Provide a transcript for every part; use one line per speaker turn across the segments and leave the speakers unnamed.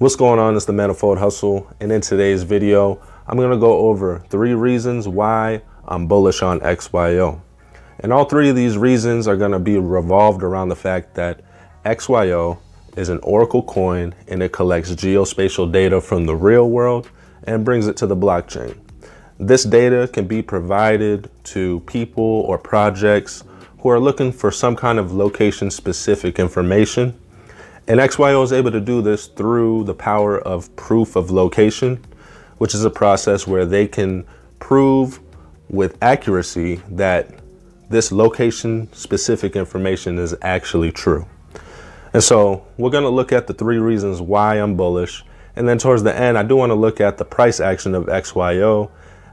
What's going on? It's the Manifold Hustle, and in today's video, I'm going to go over three reasons why I'm bullish on XYO. And all three of these reasons are going to be revolved around the fact that XYO is an Oracle coin and it collects geospatial data from the real world and brings it to the blockchain. This data can be provided to people or projects who are looking for some kind of location specific information. And XYO is able to do this through the power of proof of location, which is a process where they can prove with accuracy that this location specific information is actually true. And so we're going to look at the three reasons why I'm bullish. And then towards the end, I do want to look at the price action of XYO.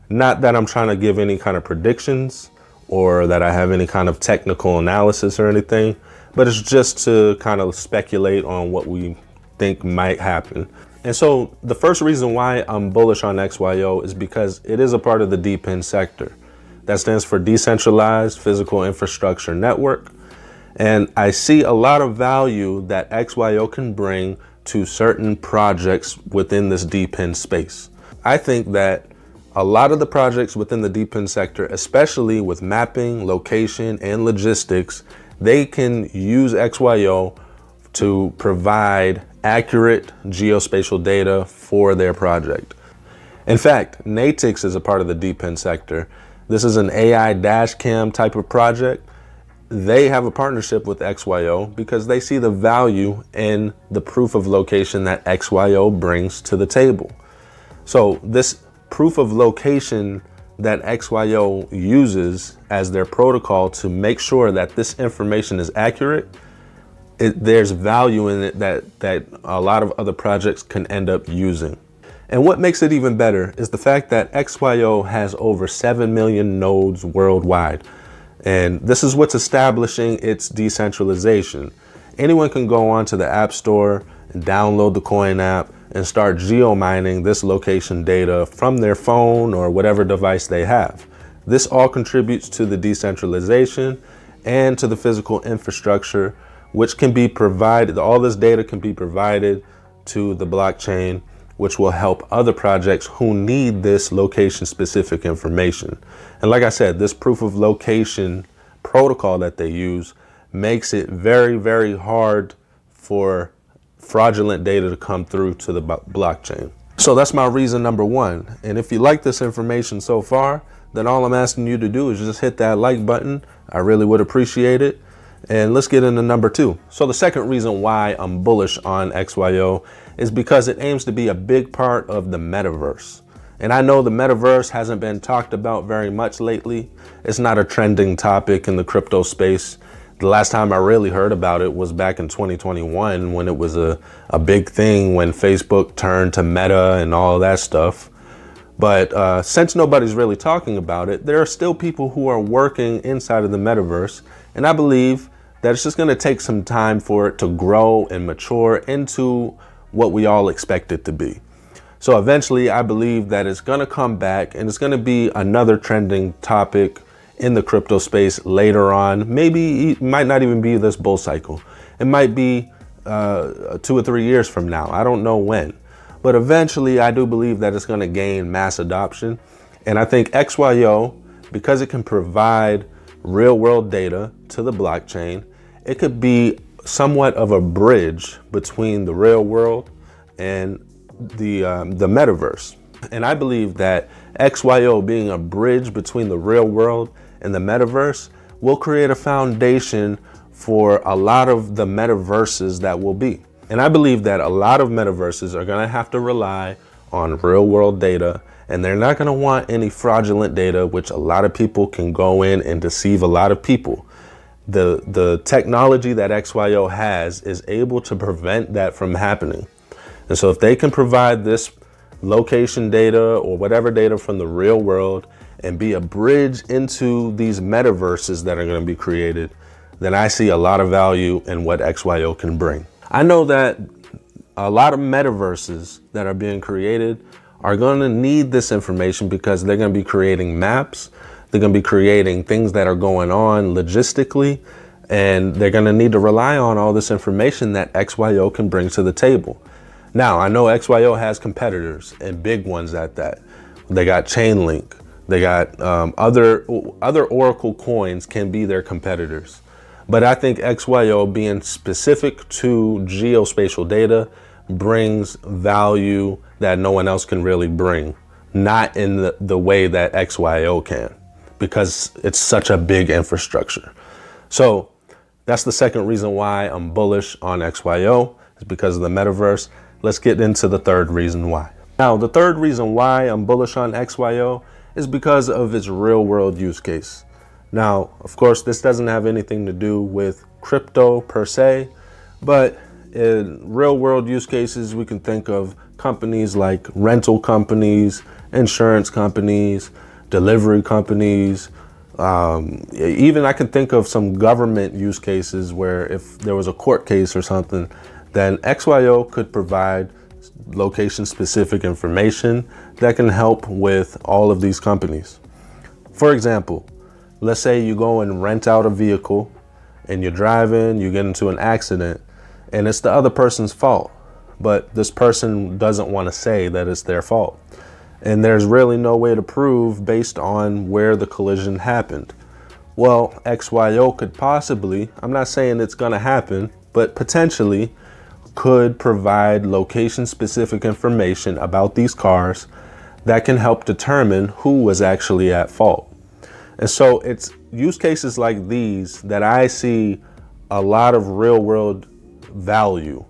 Not that I'm trying to give any kind of predictions or that I have any kind of technical analysis or anything, but it's just to kind of speculate on what we think might happen. And so the first reason why I'm bullish on XYO is because it is a part of the DePIN sector. That stands for Decentralized Physical Infrastructure Network. And I see a lot of value that XYO can bring to certain projects within this DePIN space. I think that a lot of the projects within the DePIN sector, especially with mapping, location, and logistics, they can use XYO to provide accurate geospatial data for their project. In fact, Natix is a part of the DePIN sector. This is an AI dash cam type of project they have a partnership with XYO because they see the value in the proof of location that XYO brings to the table. So this proof of location that XYO uses as their protocol to make sure that this information is accurate, it, there's value in it that, that a lot of other projects can end up using. And what makes it even better is the fact that XYO has over 7 million nodes worldwide. And this is what's establishing its decentralization. Anyone can go onto the App Store and download the Coin app and start geo-mining this location data from their phone or whatever device they have. This all contributes to the decentralization and to the physical infrastructure, which can be provided, all this data can be provided to the blockchain which will help other projects who need this location specific information. And like I said, this proof of location protocol that they use makes it very, very hard for fraudulent data to come through to the blockchain. So that's my reason number one. And if you like this information so far, then all I'm asking you to do is just hit that like button. I really would appreciate it. And let's get into number two. So the second reason why I'm bullish on XYO is because it aims to be a big part of the metaverse. And I know the metaverse hasn't been talked about very much lately. It's not a trending topic in the crypto space. The last time I really heard about it was back in 2021 when it was a, a big thing when Facebook turned to Meta and all that stuff. But uh, since nobody's really talking about it, there are still people who are working inside of the metaverse. And I believe that it's just going to take some time for it to grow and mature into what we all expect it to be. So eventually, I believe that it's going to come back and it's going to be another trending topic in the crypto space later on. Maybe it might not even be this bull cycle. It might be uh, two or three years from now. I don't know when. But eventually, I do believe that it's going to gain mass adoption. And I think XYO, because it can provide real world data to the blockchain, it could be somewhat of a bridge between the real world and the, um, the metaverse. And I believe that XYO being a bridge between the real world and the metaverse will create a foundation for a lot of the metaverses that will be. And I believe that a lot of metaverses are going to have to rely on real world data and they're not going to want any fraudulent data, which a lot of people can go in and deceive a lot of people the the technology that XYO has is able to prevent that from happening. And so if they can provide this location data or whatever data from the real world and be a bridge into these metaverses that are going to be created, then I see a lot of value in what XYO can bring. I know that a lot of metaverses that are being created are going to need this information because they're going to be creating maps they're going to be creating things that are going on logistically, and they're going to need to rely on all this information that XYO can bring to the table. Now, I know XYO has competitors and big ones at that. They got Chainlink. They got um, other other Oracle coins can be their competitors. But I think XYO being specific to geospatial data brings value that no one else can really bring. Not in the, the way that XYO can because it's such a big infrastructure. So that's the second reason why I'm bullish on XYO is because of the metaverse. Let's get into the third reason why. Now, the third reason why I'm bullish on XYO is because of its real world use case. Now, of course, this doesn't have anything to do with crypto per se, but in real world use cases, we can think of companies like rental companies, insurance companies, delivery companies. Um, even I can think of some government use cases where if there was a court case or something, then XYO could provide location specific information that can help with all of these companies. For example, let's say you go and rent out a vehicle and you're driving, you get into an accident, and it's the other person's fault, but this person doesn't want to say that it's their fault. And there's really no way to prove based on where the collision happened. Well, XYO could possibly, I'm not saying it's going to happen, but potentially could provide location specific information about these cars that can help determine who was actually at fault. And so it's use cases like these that I see a lot of real world value,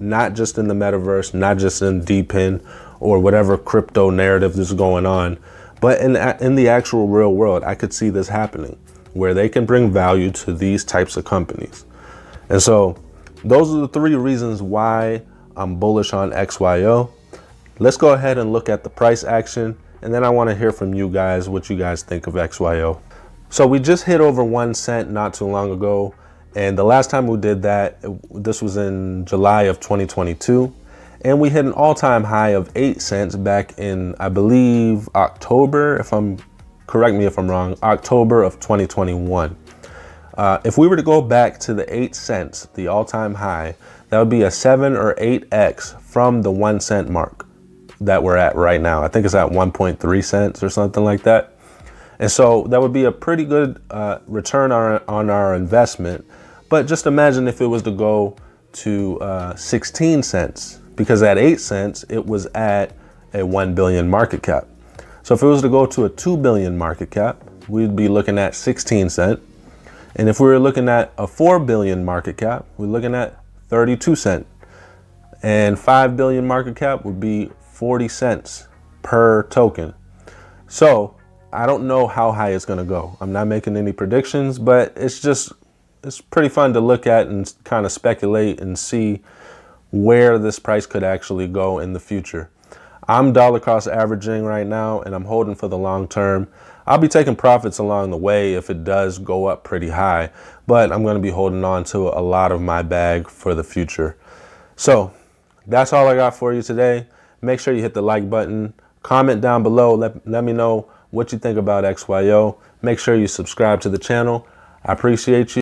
not just in the metaverse, not just in DePIN or whatever crypto narrative is going on, but in, in the actual real world, I could see this happening where they can bring value to these types of companies. And so those are the three reasons why I'm bullish on XYO. Let's go ahead and look at the price action and then I want to hear from you guys what you guys think of XYO. So we just hit over one cent not too long ago. And the last time we did that, this was in July of 2022. And we hit an all time high of eight cents back in, I believe, October, if I'm, correct me if I'm wrong, October of 2021. Uh, if we were to go back to the 8 cents, the all-time high, that would be a 7 or 8x from the 1 cent mark that we're at right now. I think it's at 1.3 cents or something like that. And so that would be a pretty good uh, return on, on our investment. But just imagine if it was to go to uh, 16 cents, because at 8 cents, it was at a 1 billion market cap. So if it was to go to a 2 billion market cap, we'd be looking at 16 cent. And if we were looking at a 4 billion market cap, we're looking at 32 cent. And 5 billion market cap would be 40 cents per token. So I don't know how high it's going to go. I'm not making any predictions, but it's just, it's pretty fun to look at and kind of speculate and see where this price could actually go in the future. I'm dollar cost averaging right now and I'm holding for the long term. I'll be taking profits along the way if it does go up pretty high, but I'm going to be holding on to a lot of my bag for the future. So that's all I got for you today. Make sure you hit the like button, comment down below, let, let me know what you think about XYO. Make sure you subscribe to the channel. I appreciate you.